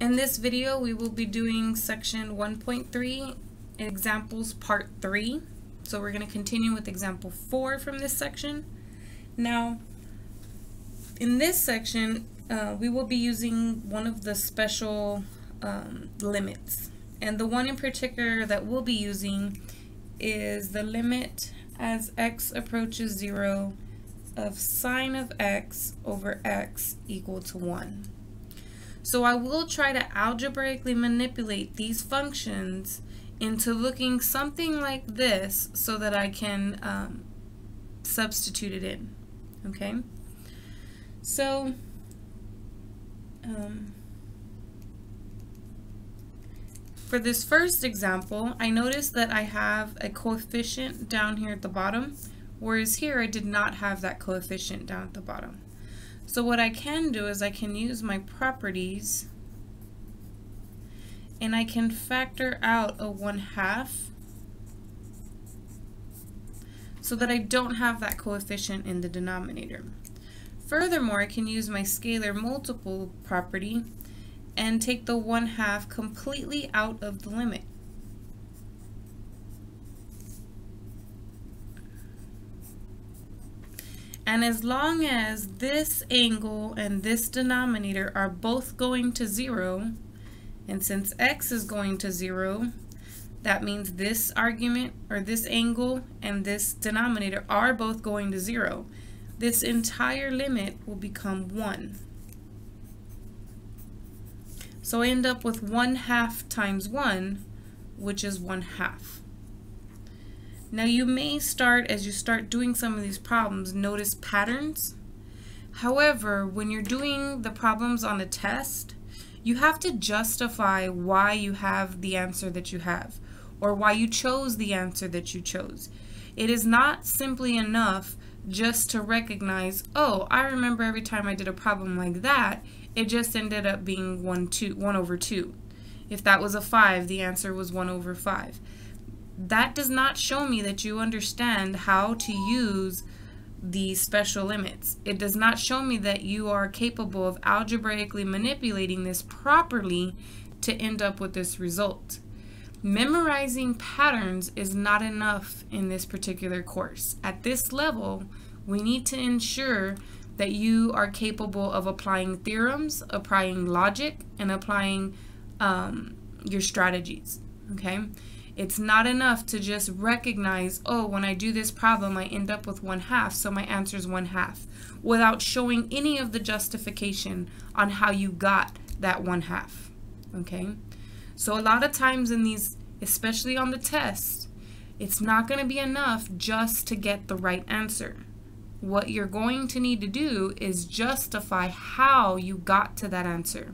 In this video, we will be doing section 1.3, examples part 3. So we're going to continue with example 4 from this section. Now, in this section, uh, we will be using one of the special um, limits. And the one in particular that we'll be using is the limit as x approaches 0 of sine of x over x equal to 1. So I will try to algebraically manipulate these functions into looking something like this so that I can um, substitute it in. Okay? So, um, for this first example, I noticed that I have a coefficient down here at the bottom, whereas here I did not have that coefficient down at the bottom. So what I can do is I can use my properties and I can factor out a 1 half so that I don't have that coefficient in the denominator. Furthermore, I can use my scalar multiple property and take the 1 half completely out of the limit. And as long as this angle and this denominator are both going to 0, and since x is going to 0, that means this argument or this angle and this denominator are both going to 0. This entire limit will become 1. So I end up with 1 half times 1, which is 1 half. Now you may start, as you start doing some of these problems, notice patterns. However, when you're doing the problems on the test, you have to justify why you have the answer that you have or why you chose the answer that you chose. It is not simply enough just to recognize, oh, I remember every time I did a problem like that, it just ended up being 1, two, 1 over 2. If that was a 5, the answer was 1 over 5 that does not show me that you understand how to use these special limits. It does not show me that you are capable of algebraically manipulating this properly to end up with this result. Memorizing patterns is not enough in this particular course. At this level, we need to ensure that you are capable of applying theorems, applying logic, and applying um, your strategies, okay? It's not enough to just recognize, oh, when I do this problem, I end up with one half, so my answer is one half, without showing any of the justification on how you got that one half. Okay? So a lot of times in these, especially on the test, it's not going to be enough just to get the right answer. What you're going to need to do is justify how you got to that answer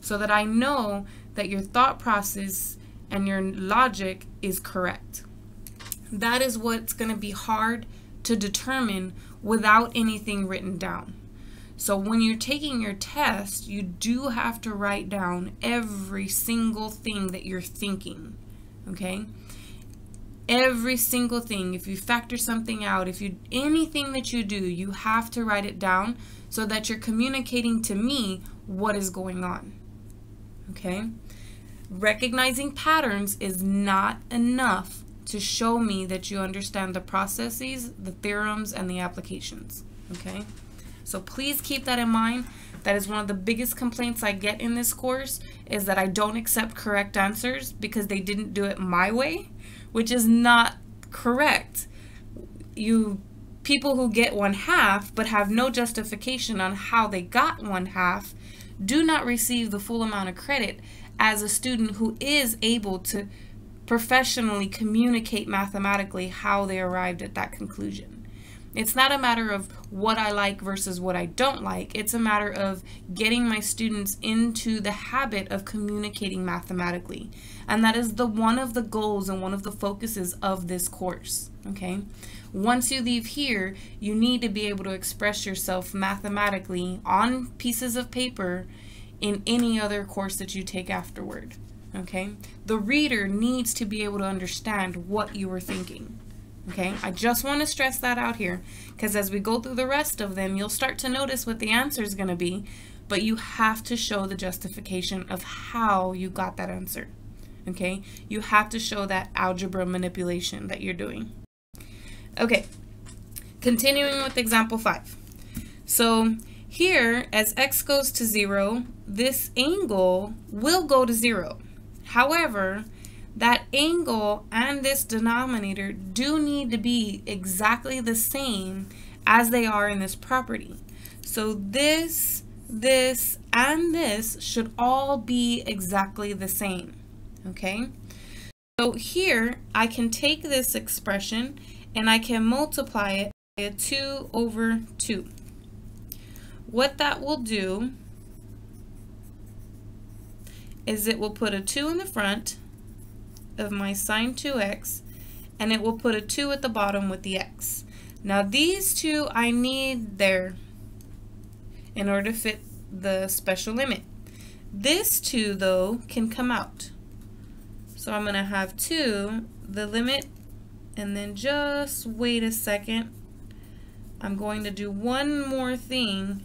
so that I know that your thought process and your logic is correct. That is what's going to be hard to determine without anything written down. So when you're taking your test, you do have to write down every single thing that you're thinking, okay? Every single thing. If you factor something out, if you anything that you do, you have to write it down so that you're communicating to me what is going on. Okay? Recognizing patterns is not enough to show me that you understand the processes, the theorems, and the applications. Okay? So please keep that in mind. That is one of the biggest complaints I get in this course is that I don't accept correct answers because they didn't do it my way, which is not correct. You people who get one half but have no justification on how they got one half do not receive the full amount of credit as a student who is able to professionally communicate mathematically how they arrived at that conclusion. It's not a matter of what I like versus what I don't like. It's a matter of getting my students into the habit of communicating mathematically. And that is the one of the goals and one of the focuses of this course, okay? Once you leave here, you need to be able to express yourself mathematically on pieces of paper in any other course that you take afterward. Okay? The reader needs to be able to understand what you were thinking. Okay? I just want to stress that out here because as we go through the rest of them, you'll start to notice what the answer is going to be, but you have to show the justification of how you got that answer. Okay, you have to show that algebra manipulation that you're doing. Okay, continuing with example 5. So here, as x goes to 0, this angle will go to 0. However, that angle and this denominator do need to be exactly the same as they are in this property. So this, this, and this should all be exactly the same, okay? So here, I can take this expression and I can multiply it by a 2 over 2. What that will do is it will put a 2 in the front of my sine 2x and it will put a 2 at the bottom with the x. Now these two I need there in order to fit the special limit. This 2 though can come out. So I'm going to have 2, the limit, and then just wait a second. I'm going to do one more thing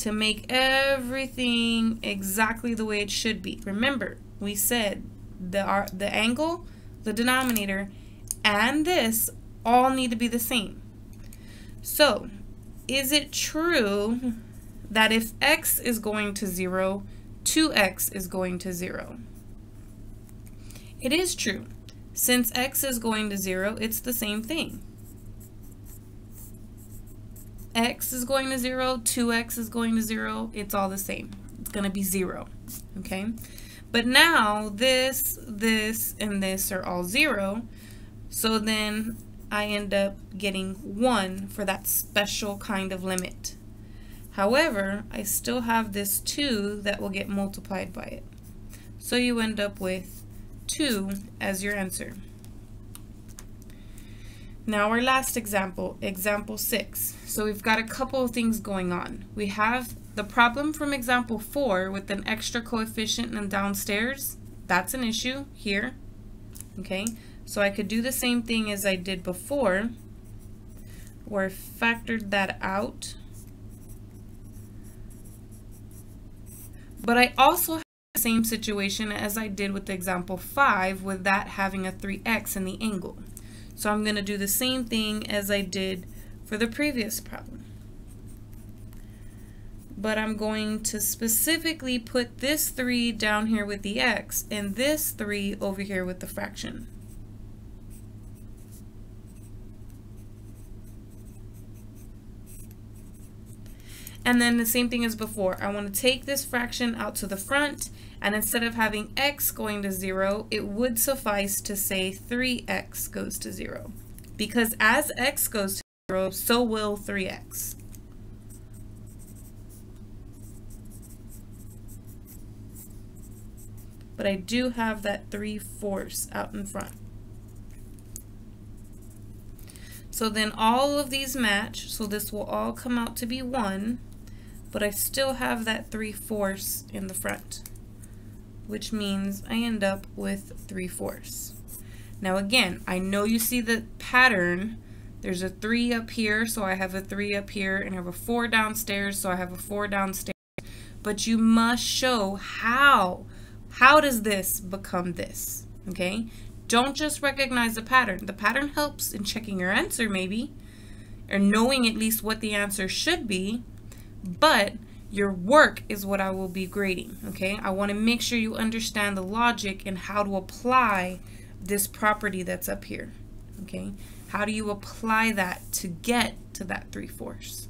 to make everything exactly the way it should be. Remember, we said the, our, the angle, the denominator, and this all need to be the same. So, is it true that if x is going to 0, 2x is going to 0? It is true. Since x is going to 0, it's the same thing x is going to 0, 2x is going to 0, it's all the same. It's going to be 0, okay? But now this, this, and this are all 0, so then I end up getting 1 for that special kind of limit. However, I still have this 2 that will get multiplied by it. So you end up with 2 as your answer. Now our last example, example 6. So we've got a couple of things going on. We have the problem from example 4 with an extra coefficient and downstairs. That's an issue here. Okay, so I could do the same thing as I did before where I factored that out. But I also have the same situation as I did with example 5 with that having a 3x in the angle. So I'm going to do the same thing as I did for the previous problem. But I'm going to specifically put this 3 down here with the x and this 3 over here with the fraction. And then the same thing as before. I want to take this fraction out to the front and instead of having x going to 0, it would suffice to say 3x goes to 0. Because as x goes to 0, so will 3x. But I do have that 3 fourths out in front. So then all of these match, so this will all come out to be 1, but I still have that 3 fourths in the front which means I end up with 3 fourths. Now again, I know you see the pattern. There's a 3 up here, so I have a 3 up here, and I have a 4 downstairs, so I have a 4 downstairs. But you must show how. How does this become this? Okay? Don't just recognize the pattern. The pattern helps in checking your answer, maybe, or knowing at least what the answer should be, but your work is what I will be grading, okay? I want to make sure you understand the logic and how to apply this property that's up here, okay? How do you apply that to get to that 3 fourths?